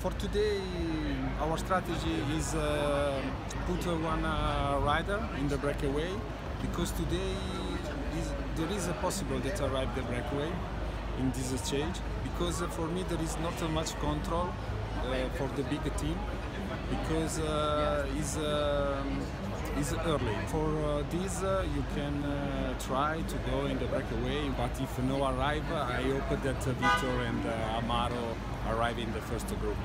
For today, our strategy is uh, put one uh, rider in the breakaway because today is, there is a possible that arrive the breakaway in this stage because uh, for me there is not much control uh, for the big team because uh, is um, is early. For uh, this uh, you can uh, try to go in the breakaway, but if no arrive, I hope that uh, Victor and uh, Amaro arrive in the first group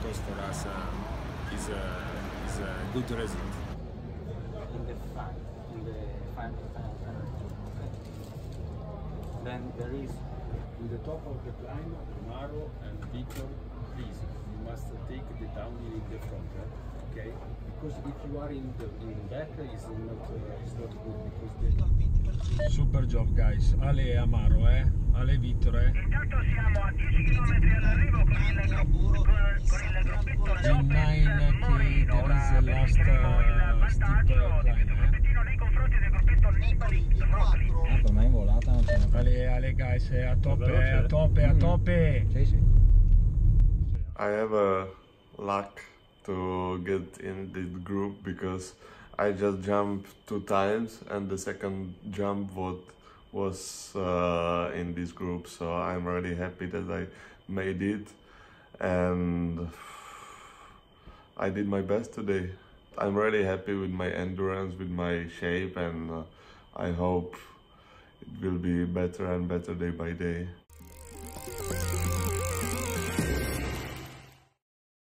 because for us uh, is a is a good result. in the final, in the final. Then there is In the top of the climb, Amaro and Victor, please, you must take the downhill in the front, eh? Okay? Because if you are in the in back, it's not uh, it's not good because the Super job guys, Ale Amaro eh, Ale e Vittor eh. Intanto siamo a 10 km all'arrivo con il, gruppo, con il gruppetto G9 che there is the last uh, steep uh, climb eh. gruppettino nei confronti del gruppetto Nicoli Roglic. Ah, per me in volata non n'è più. Ale, Ale guys, è a tope, è a tope, è a tope. Sì, sì. I have a luck to get in this group because I just jumped two times and the second jump was uh, in this group so I'm really happy that I made it and I did my best today. I'm really happy with my endurance, with my shape and uh, I hope it will be better and better day by day.